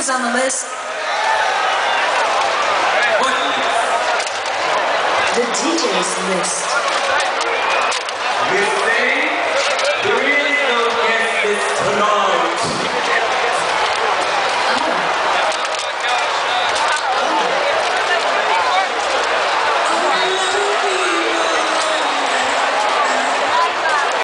Is on the list. What? The DJ's list. This Thing, there is no guest list tonight.